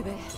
Das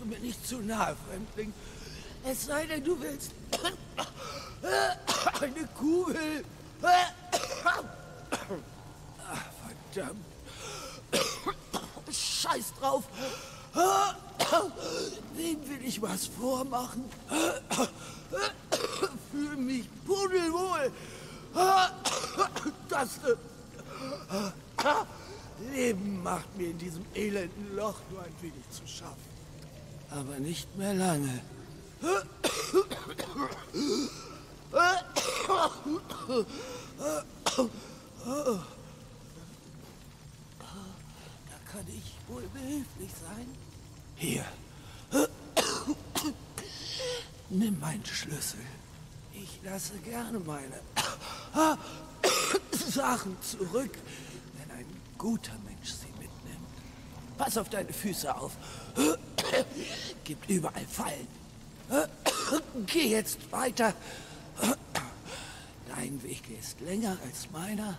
du mir nicht zu nahe, Fremdling. Es sei denn, du willst eine Kugel. Verdammt. Scheiß drauf. Wem will ich was vormachen? Fühl mich pudelwohl. Das äh, Leben macht mir in diesem elenden Loch nur ein wenig zu schaffen. Aber nicht mehr lange. Da kann ich wohl behilflich sein. Hier. Nimm meinen Schlüssel. Ich lasse gerne meine Sachen zurück, wenn ein guter Mensch sie mitnimmt. Pass auf deine Füße auf. Gibt überall Fallen. Geh jetzt weiter. Dein Weg ist länger als meiner.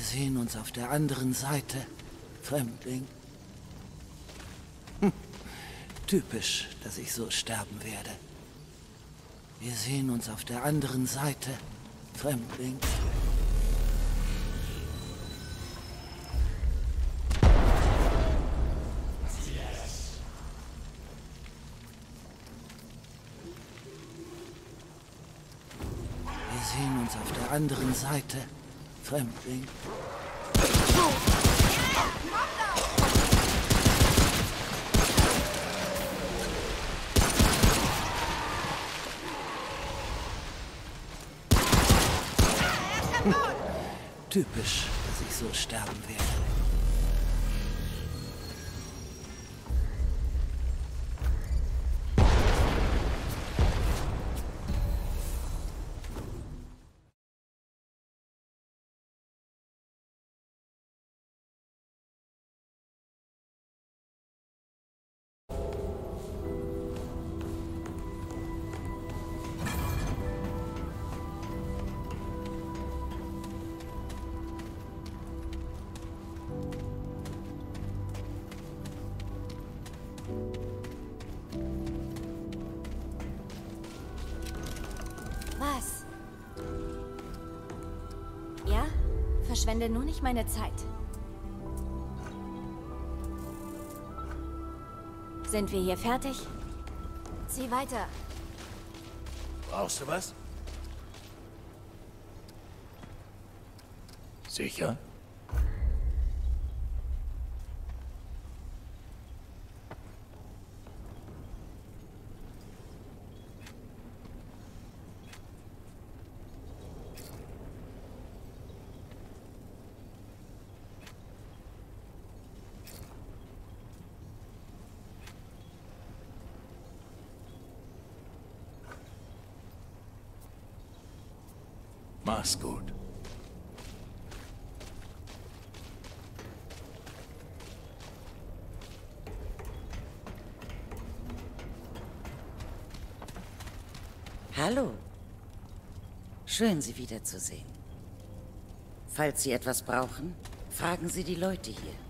Wir sehen uns auf der anderen Seite, Fremdling. Hm. Typisch, dass ich so sterben werde. Wir sehen uns auf der anderen Seite, Fremdling. Wir sehen uns auf der anderen Seite. Typisch, dass ich so sterben werde. Verschwende nur nicht meine Zeit. Sind wir hier fertig? Zieh weiter. Brauchst du was? Sicher? Mach's gut. Hallo. Schön, Sie wiederzusehen. Falls Sie etwas brauchen, fragen Sie die Leute hier.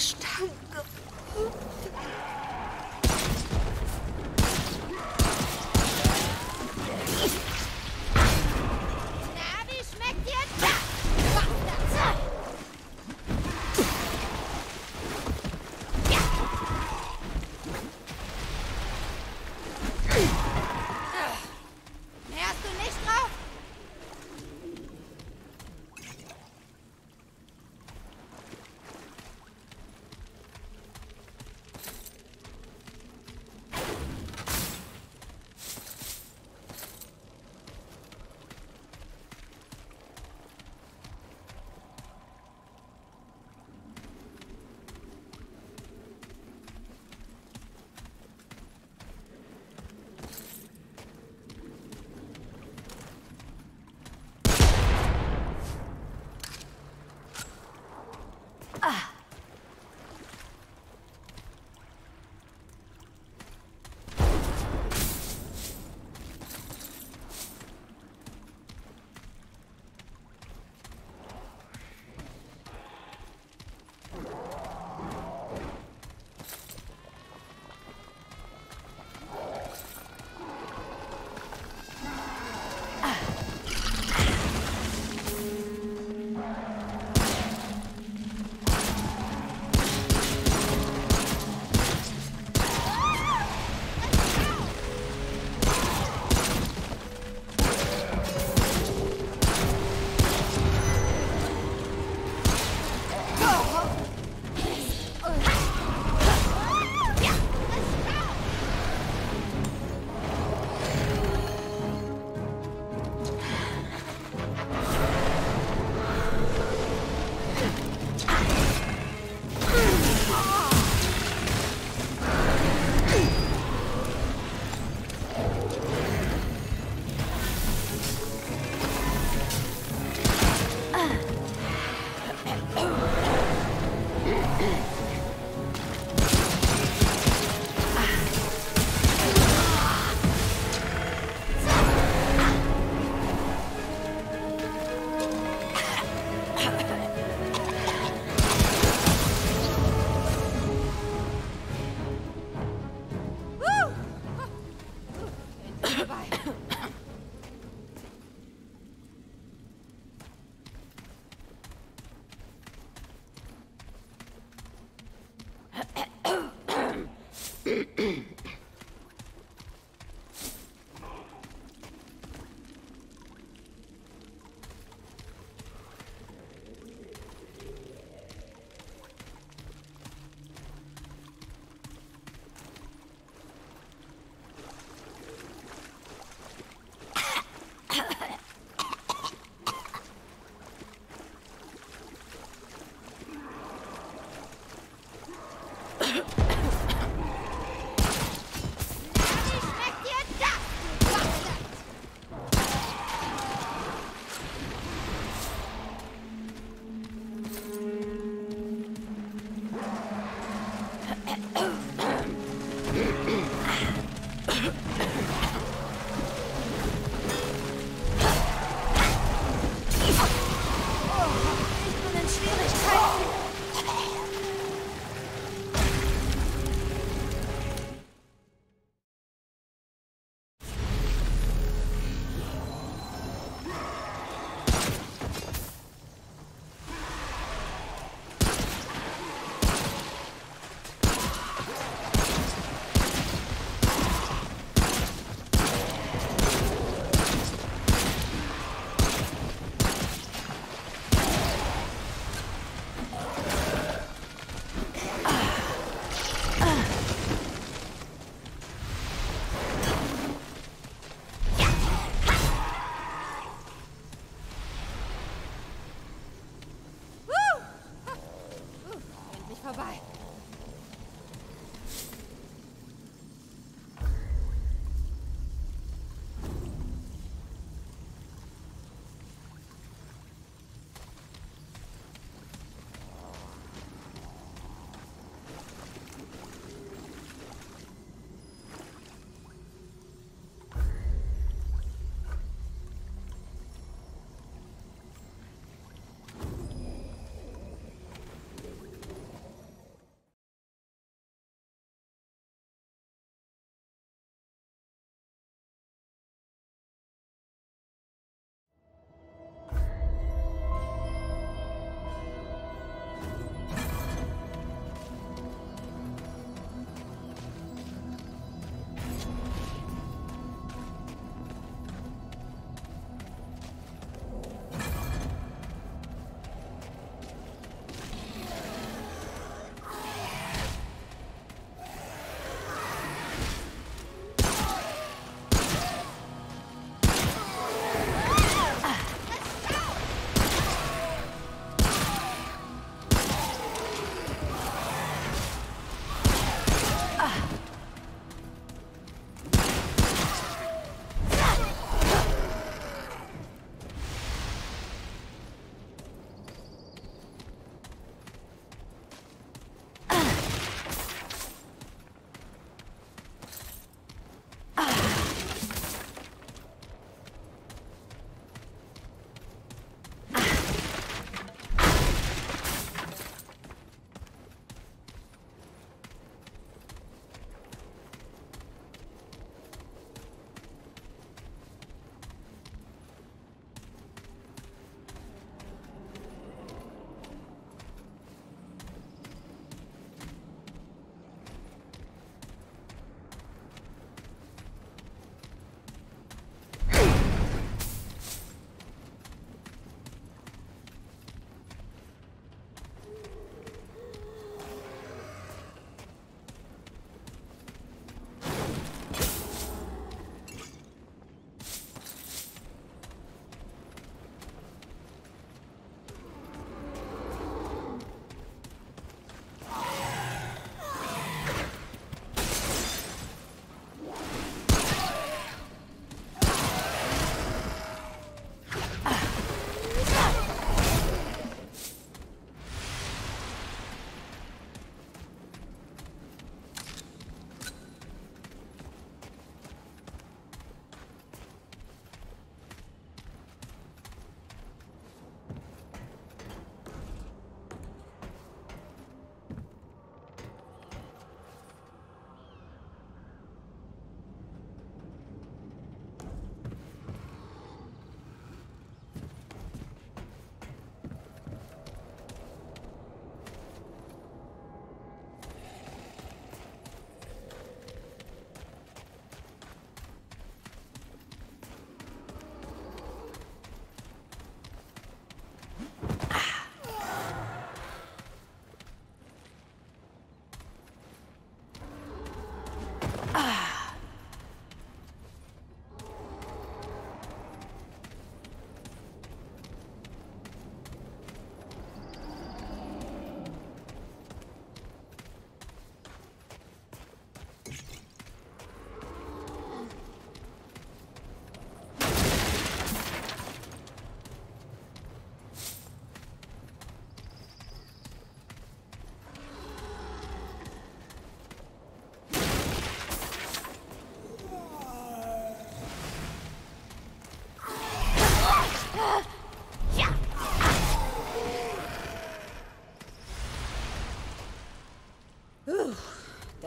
Geht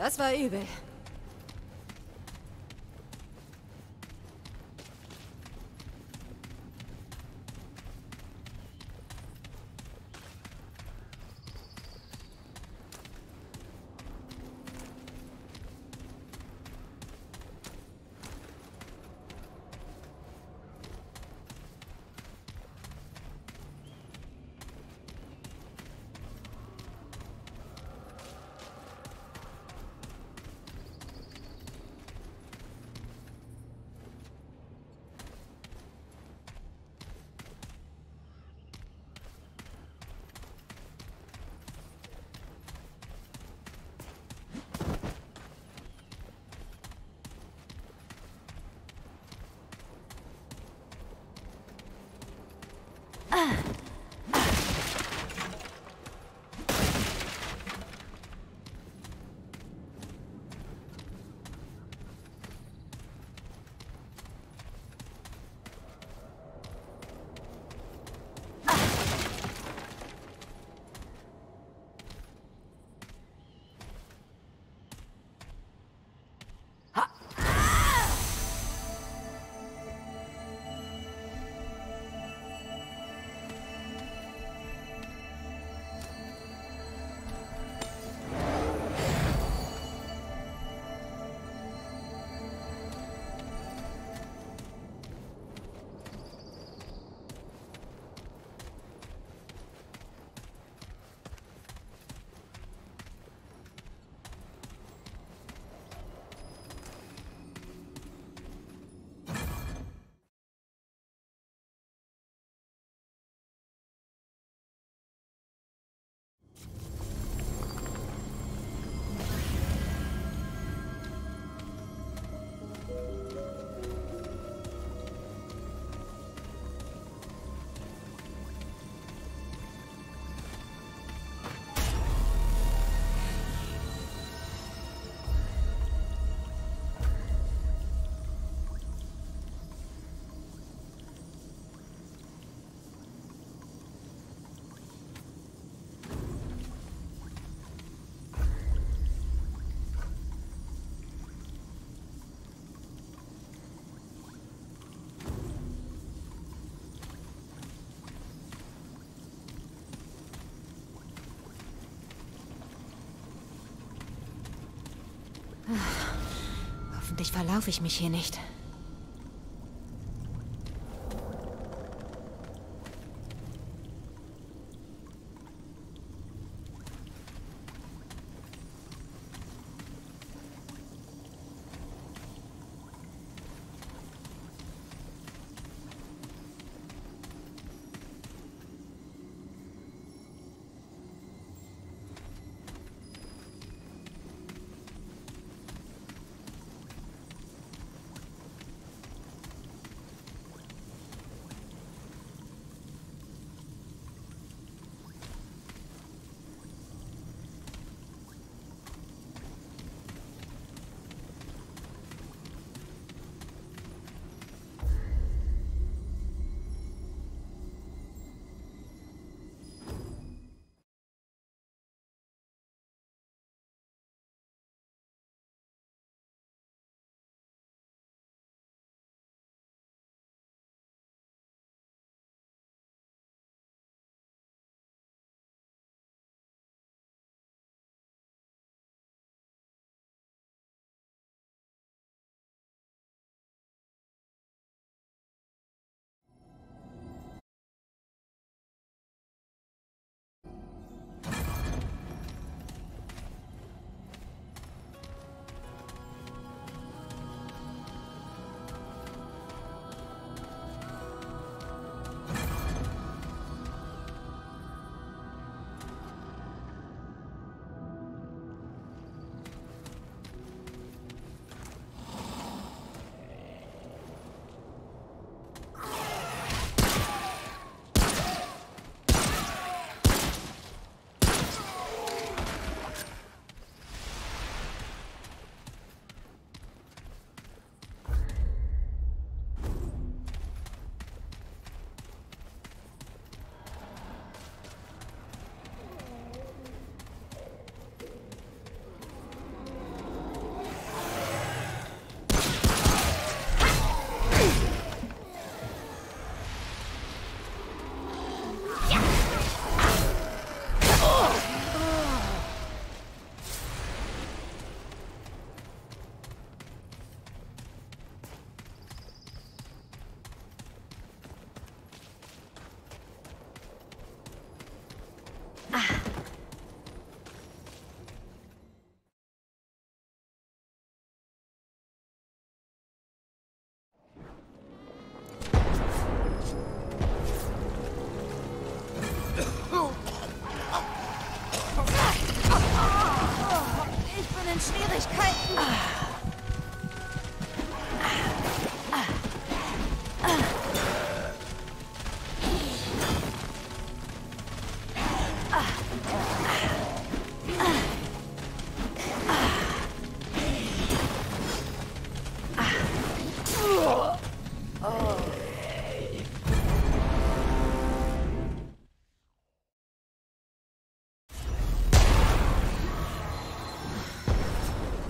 Das war übel. Hoffentlich verlaufe ich mich hier nicht.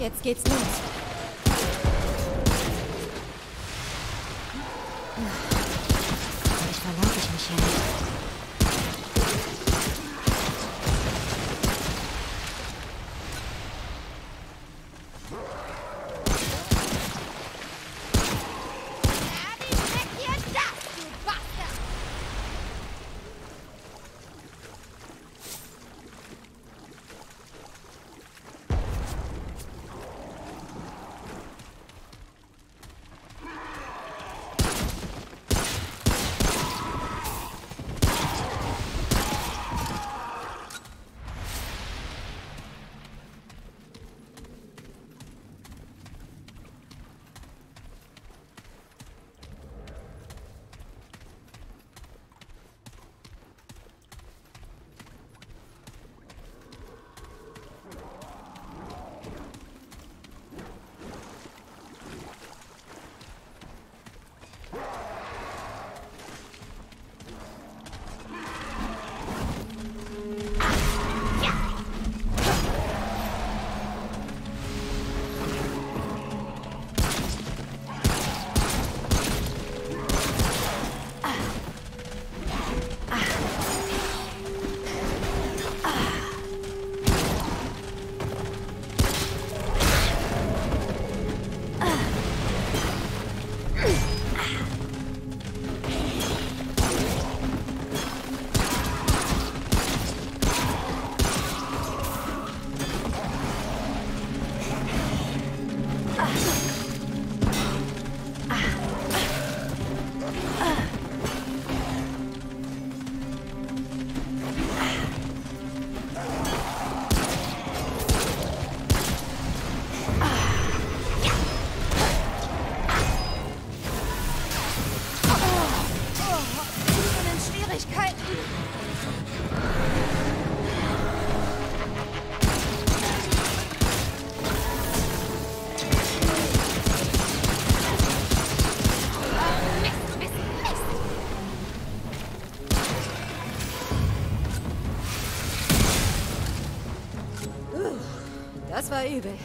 Jetzt geht's los. Das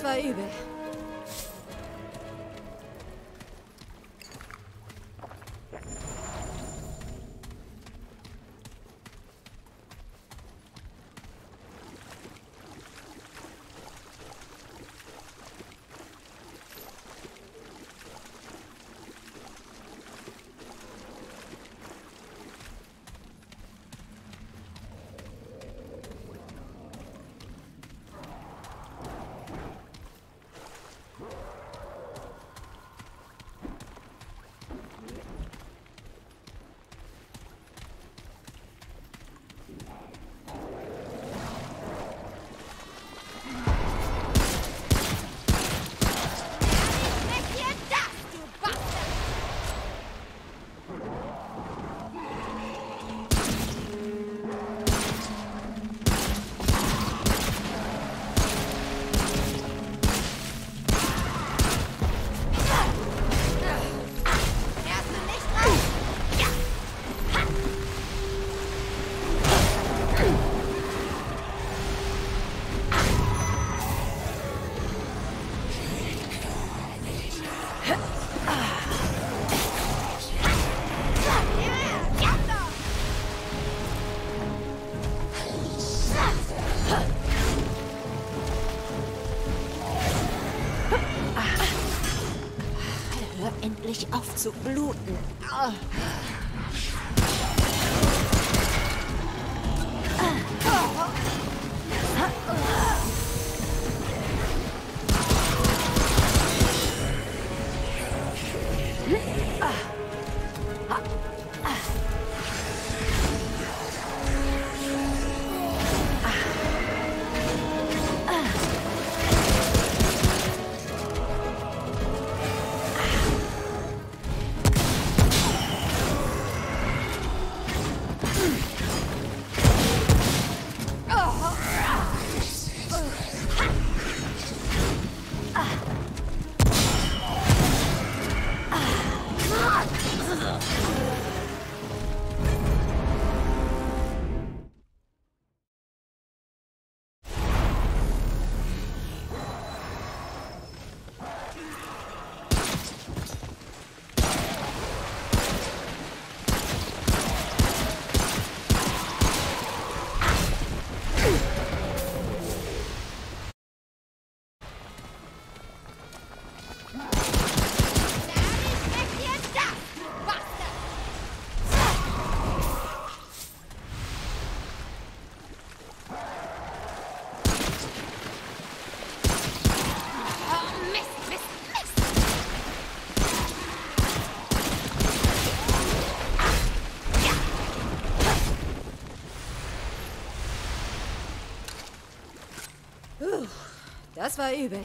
Das war übel. Endlich auf zu bluten. Ah. Das war übel.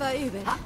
war übel. Hörst